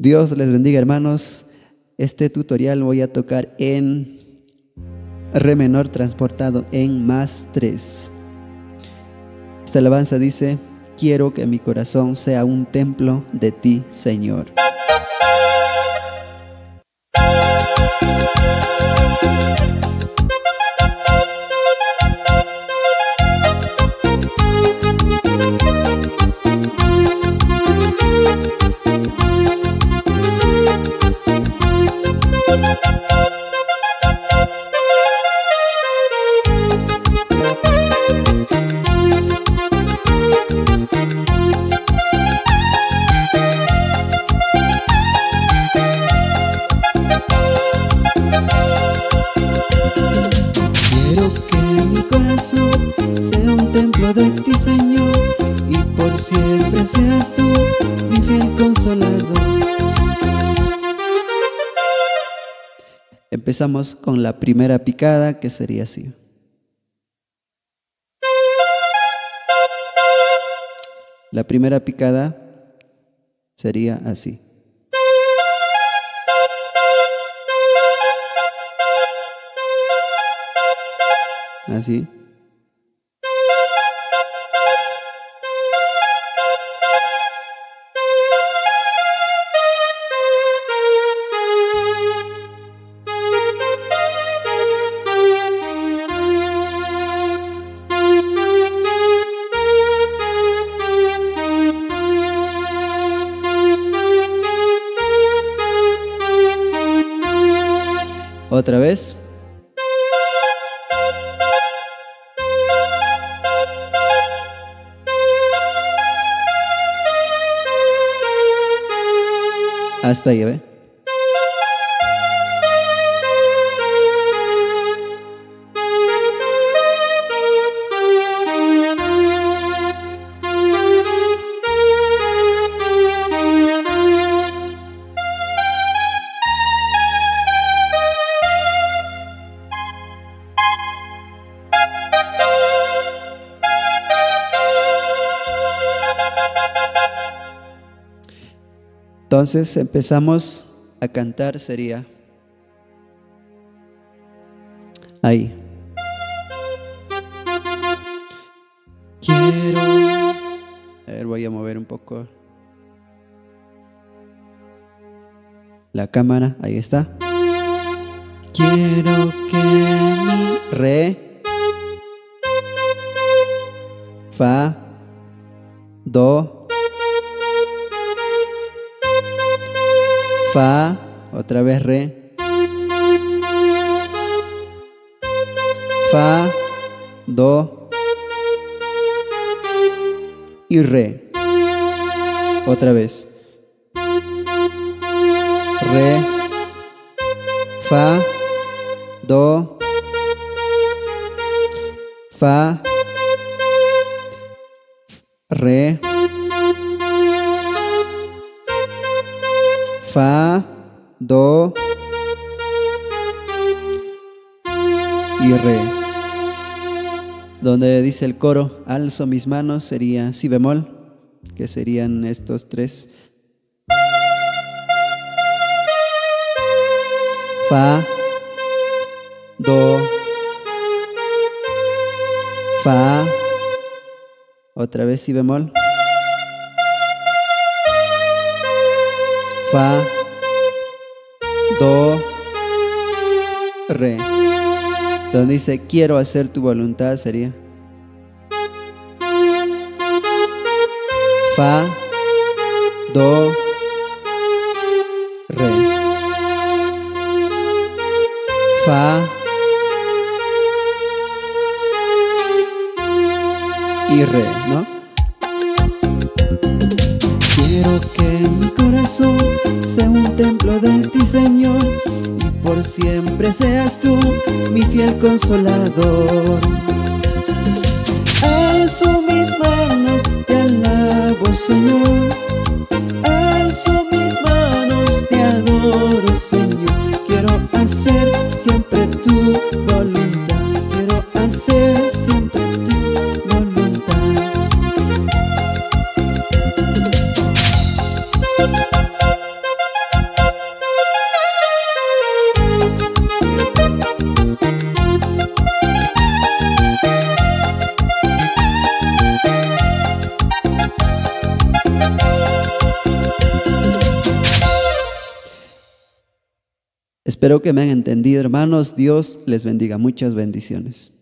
Dios les bendiga hermanos. Este tutorial voy a tocar en re menor transportado en más 3. Esta alabanza dice, quiero que mi corazón sea un templo de ti, Señor. Empezamos con la primera picada, que sería así. La primera picada sería así. Así. Otra vez. Hasta ahí, ¿ve? Entonces empezamos a cantar, sería ahí. Quiero... Voy a mover un poco la cámara, ahí está. Quiero que re, fa, do, Fa, otra vez Re. Fa, Do y Re. Otra vez. Re, Fa, Do, Fa, Re. Fa, Do y Re. Donde dice el coro, alzo mis manos, sería Si bemol, que serían estos tres. Fa, Do, Fa, otra vez Si bemol. Fa, Do, Re. Donde dice quiero hacer tu voluntad sería Fa, Do, Re. Fa y Re, ¿no? Corazón sea un templo de ti, Señor, y por siempre seas tú mi fiel consolador. Alzo mis manos, te alabo, Señor. Espero que me han entendido, hermanos. Dios les bendiga. Muchas bendiciones.